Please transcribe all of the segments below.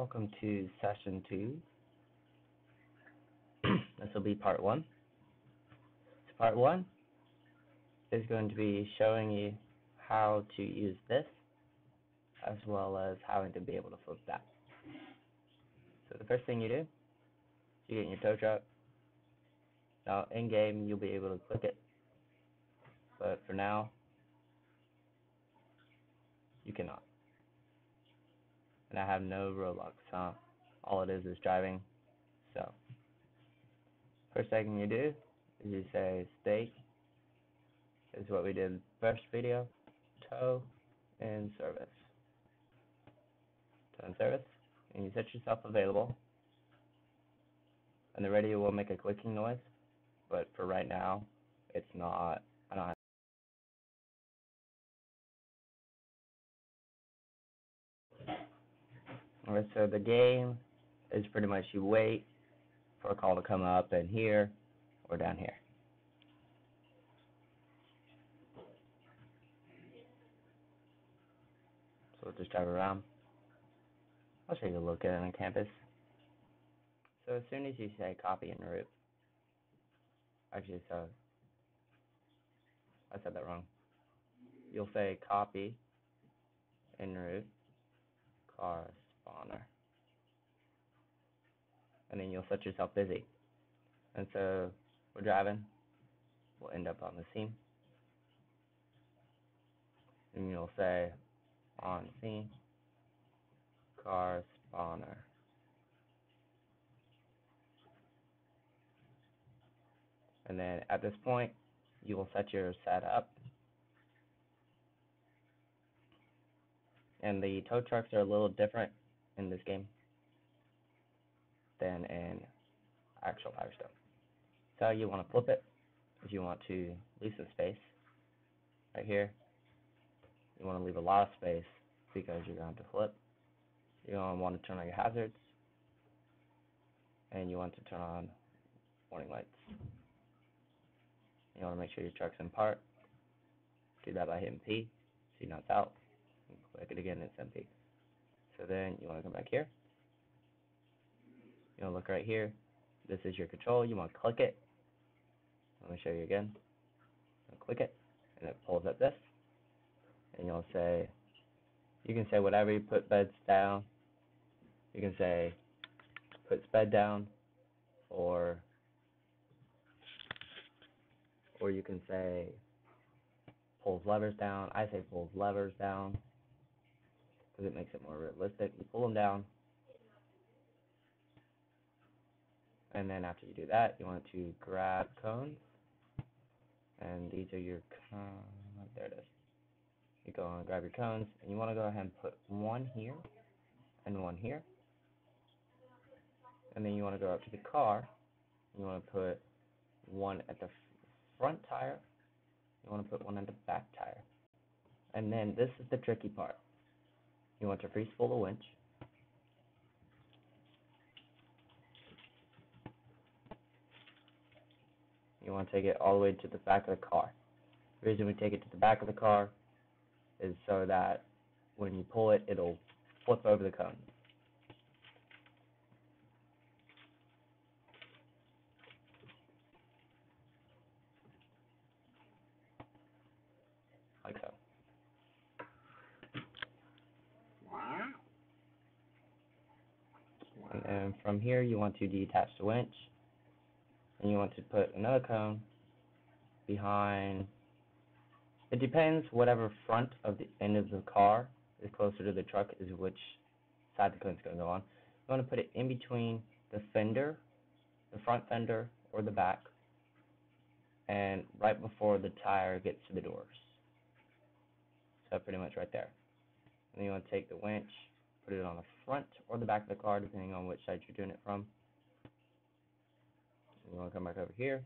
Welcome to session two. this will be part one. So part one is going to be showing you how to use this as well as how to be able to flip that. So the first thing you do you get in your tow truck. Now in game you'll be able to click it, but for now you cannot. And I have no Roblox, huh? All it is is driving. So first thing you do is you say state is what we did first video, tow and service. Tow and service. And you set yourself available. And the radio will make a clicking noise, but for right now it's not So the game is pretty much you wait for a call to come up in here or down here. So we'll just drive around. I'll show you a look at it on campus. So as soon as you say copy and route, actually, so I said that wrong. You'll say copy and route car spawner. And then you'll set yourself busy. And so we're driving. We'll end up on the scene. And you'll say on scene car spawner. And then at this point, you will set your setup. And the tow trucks are a little different in this game than an actual Firestone. So you want to flip it if you want to leave some space right here. You want to leave a lot of space because you're going to flip. You want to turn on your hazards and you want to turn on warning lights. You want to make sure your truck's in park. Do that by hitting P, See know it's out. Click it again, it's empty. So then you want to come back here. You want to look right here. This is your control. You want to click it. Let me show you again. click it, and it pulls up this. And you'll say, you can say whatever you put beds down. You can say puts bed down, or or you can say pulls levers down. I say pulls levers down because it makes it more realistic. You pull them down, and then after you do that, you want to grab cones, and these are your cones. There it is. You go and grab your cones, and you want to go ahead and put one here and one here, and then you want to go up to the car. You want to put one at the front tire. You want to put one at the back tire. And then this is the tricky part. You want to free spool the winch. You want to take it all the way to the back of the car. The reason we take it to the back of the car is so that when you pull it, it'll flip over the cone. Like so. And from here, you want to detach the winch. And you want to put another cone behind. It depends, whatever front of the end of the car is closer to the truck is which side the cone is going to go on. You want to put it in between the fender, the front fender, or the back, and right before the tire gets to the doors. So pretty much right there. And then you want to take the winch, put it on the front or the back of the car, depending on which side you're doing it from. You want to come back over here.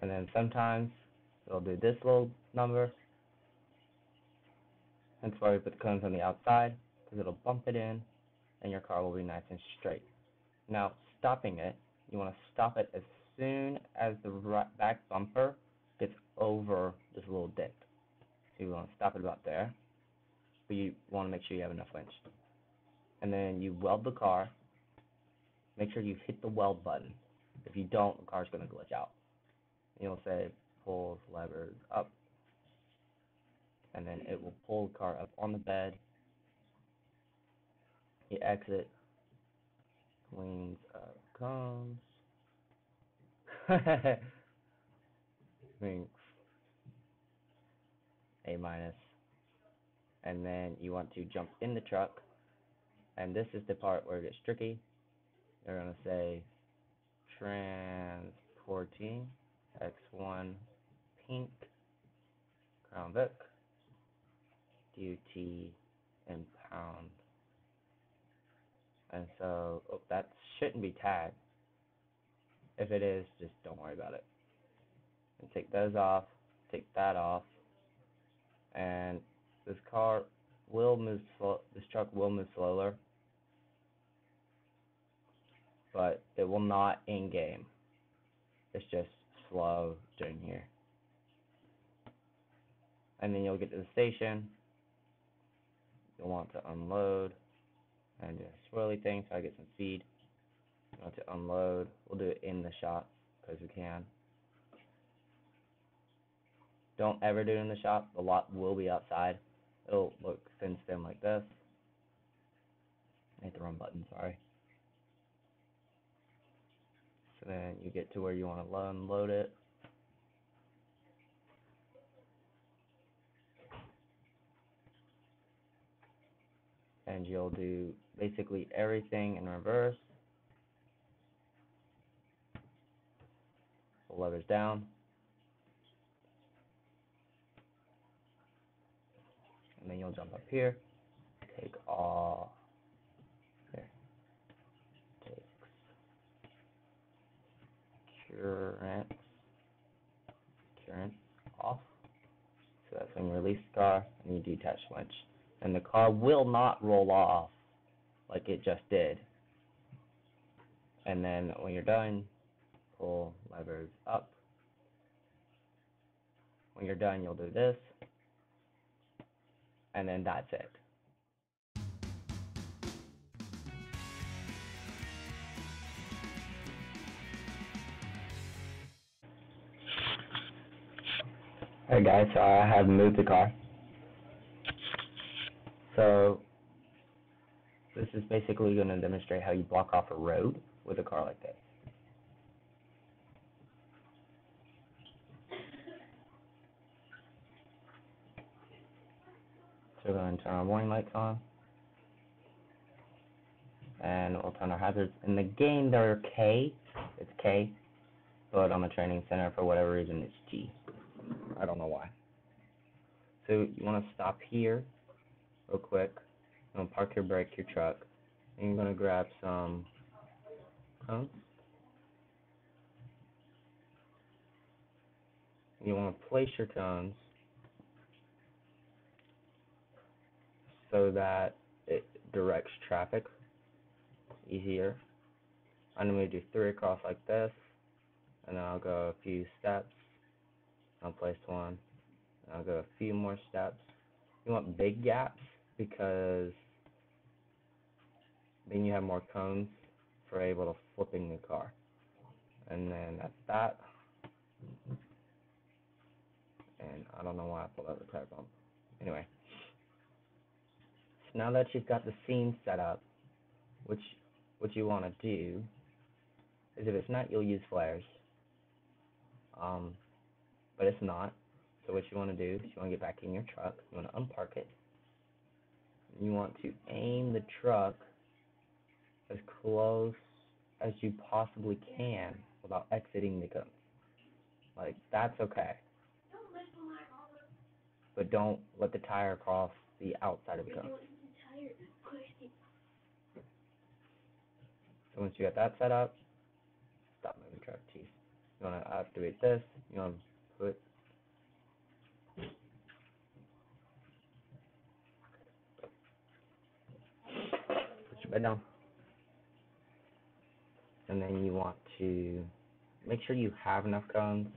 And then sometimes it'll do this little number. That's why we put the cones on the outside, because it'll bump it in, and your car will be nice and straight. Now, stopping it, you want to stop it as soon as the back bumper over this little dip. So you want to stop it about there, but you want to make sure you have enough winch. And then you weld the car. Make sure you hit the weld button. If you don't, the car's going to glitch out. You'll say pulls levers up, and then it will pull the car up on the bed. You exit, cleans up comes. I mean, A minus. And then you want to jump in the truck, and this is the part where it gets tricky. You're going to say transporting X1 pink Crown Vic duty and pound. And so oh, that shouldn't be tagged. If it is, just don't worry about it. And take those off, take that off, and this car will move slow. This truck will move slower, but it will not in game. It's just slow during here. And then you'll get to the station. You'll want to unload and do a swirly thing so I get some speed. You want to unload. We'll do it in the shop because we can. Don't ever do it in the shop. The lot will be outside. It'll look fenced in like this. I hit the wrong button, sorry. So then you get to where you want to unload it. And you'll do basically everything in reverse. The levers down. And then you'll jump up here, take all, here, current, current off. So that's when you release the car and you detach winch. And the car will not roll off like it just did. And then when you're done, pull levers up. When you're done, you'll do this. And then that's it. Alright guys, so I have moved the car. So this is basically going to demonstrate how you block off a road with a car like this. So we're going to turn our warning lights on. And we'll turn our hazards. In the game, they're K. It's K. But on the training center, for whatever reason, it's G. I don't know why. So you want to stop here real quick. You want to park your brake, your truck. And you're going to grab some cones. You want to place your cones so that it directs traffic easier. I'm going to do three across like this, and then I'll go a few steps. I'll place one. I'll go a few more steps. You want big gaps because then you have more cones for able to flipping the car. And then that's that. And I don't know why I pulled out the tire pump. Anyway now that you've got the scene set up, which what you want to do is if it's not, you'll use flares. Um, but it's not. So what you want to do is you want to get back in your truck. You want to unpark it. You want to aim the truck as close as you possibly can without exiting the gun. Like that's okay. But don't let the tire cross the outside of the gun. So once you got that set up, stop moving truck teeth. You want to activate this. You want to put put your bed down. and then you want to make sure you have enough cones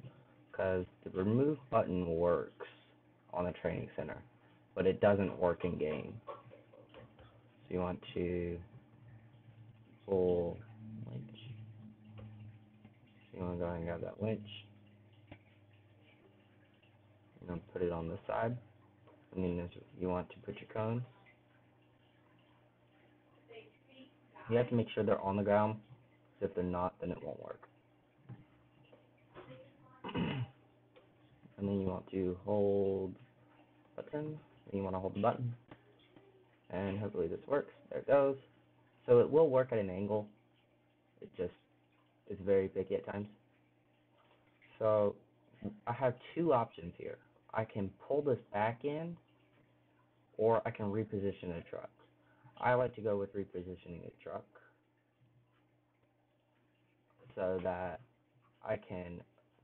because the remove button works on the training center, but it doesn't work in game. So you want to pull winch. So you want to go ahead and grab that winch and then put it on the side. And then you want to put your cones. You have to make sure they're on the ground. If they're not, then it won't work. and then you want to hold button. And you want to hold the button. And hopefully this works. There it goes. It will work at an angle. It just is very picky at times. So I have two options here. I can pull this back in or I can reposition the truck. I like to go with repositioning the truck so that I can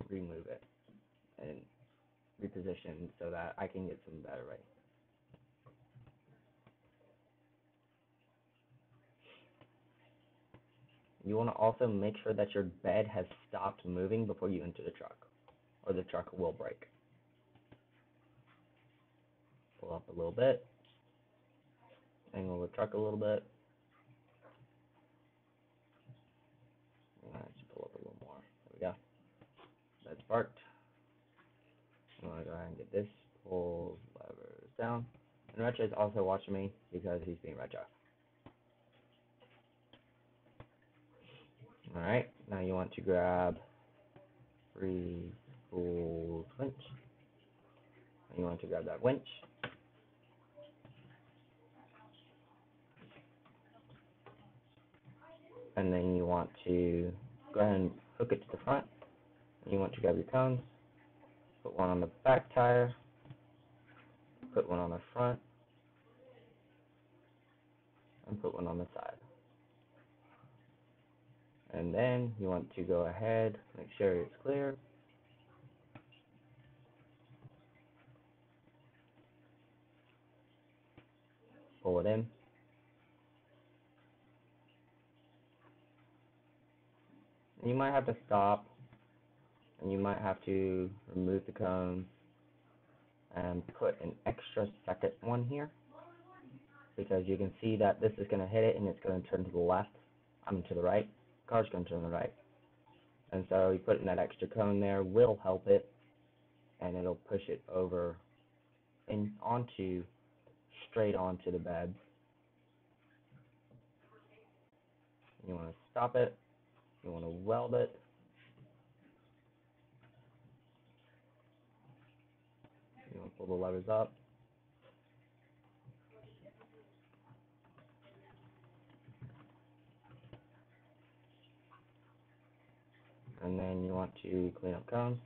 remove it and reposition so that I can get some better rate. You want to also make sure that your bed has stopped moving before you enter the truck, or the truck will break. Pull up a little bit, angle the truck a little bit. Let's pull up a little more. There we go. That's parked. I'm gonna go ahead and get this. Pull levers down. And Retro is also watching me because he's being Retro. Alright, now you want to grab free spool winch. And you want to grab that winch. And then you want to go ahead and hook it to the front. And you want to grab your cones, put one on the back tire, put one on the front, and put one on the side. And then you want to go ahead, make sure it's clear. Pull it in. And you might have to stop and you might have to remove the cone and put an extra second one here because you can see that this is going to hit it and it's going to turn to the left, I mean to the right car's going to turn the right. And so you putting that extra cone there will help it, and it'll push it over and onto, straight onto the bed. You want to stop it, you want to weld it, you want to pull the levers up, and then you want to clean up cones.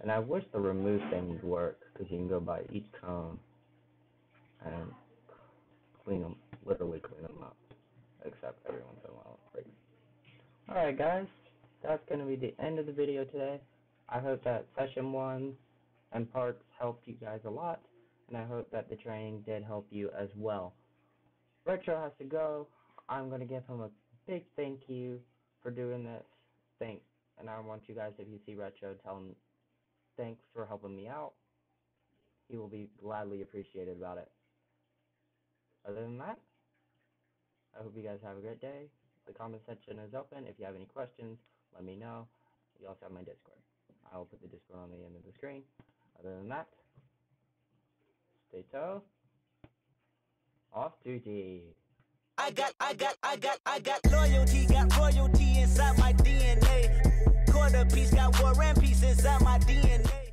And I wish the remove thing would work because you can go by each cone and clean them, literally clean them up, except every once in a while. Alright guys, that's going to be the end of the video today. I hope that session one and parts helped you guys a lot, and I hope that the training did help you as well. Retro has to go. I'm going to give him a big thank you for doing this. Thanks. And I want you guys, if you see Retro, tell him thanks for helping me out. He will be gladly appreciated about it. Other than that, I hope you guys have a great day. The comment section is open. If you have any questions, let me know. You also have my Discord. I will put the Discord on the end of the screen. Other than that, stay toe. Off duty. I got, I got, I got, I got loyalty, got royalty inside my DNA. Quarter piece, got war and peace inside my DNA.